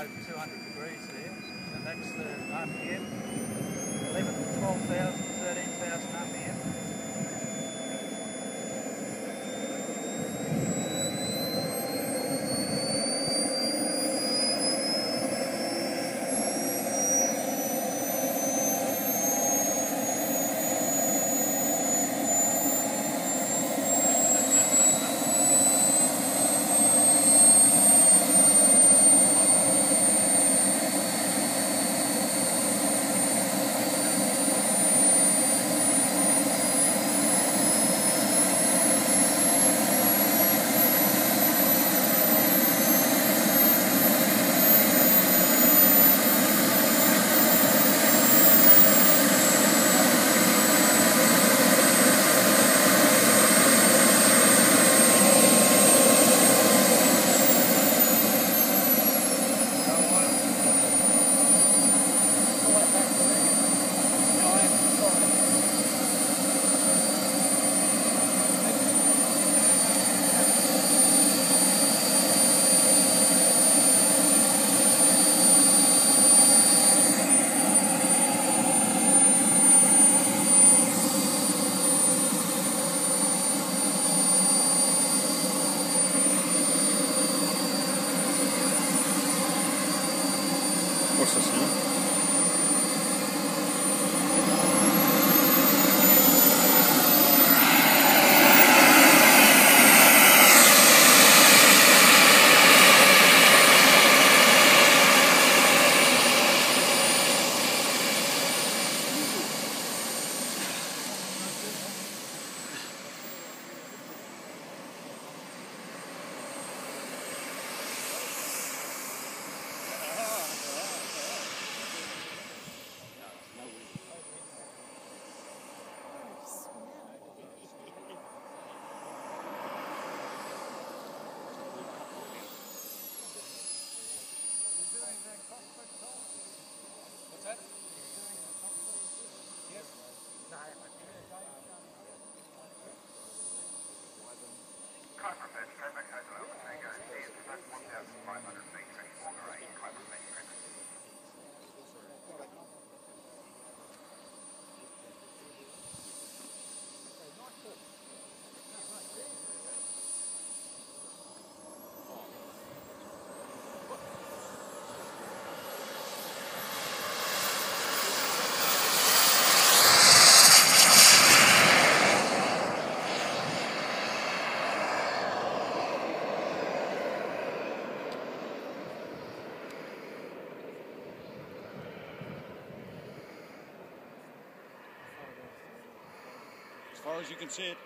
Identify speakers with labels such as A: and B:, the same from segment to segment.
A: over 200 degrees there, and that's the uh, RPM, 11, 12,000, 13,000 RPM.
B: See it.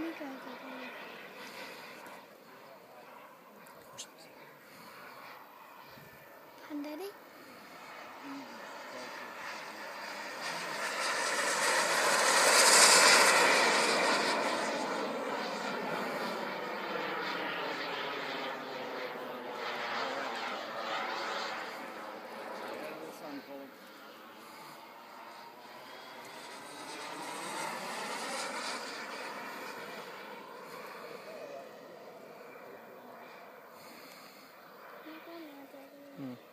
B: 你咋知道的 Yeah,